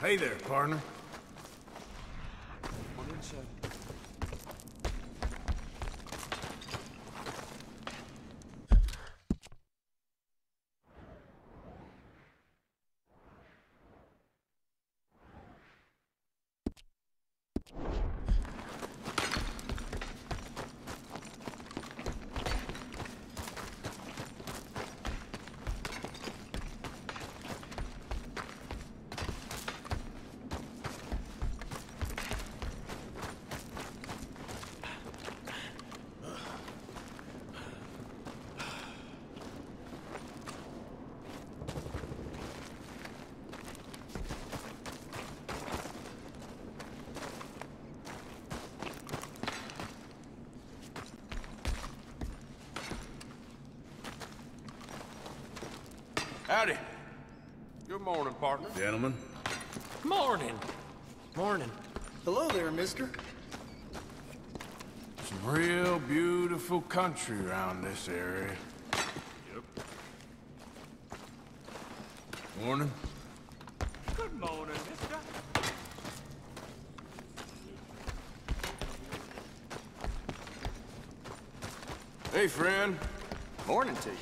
Hey there, partner. Howdy. Good morning, partner. Gentlemen. Morning. Morning. Hello there, mister. Some real beautiful country around this area. Yep. Morning. Good morning, mister. Hey, friend. Morning to you.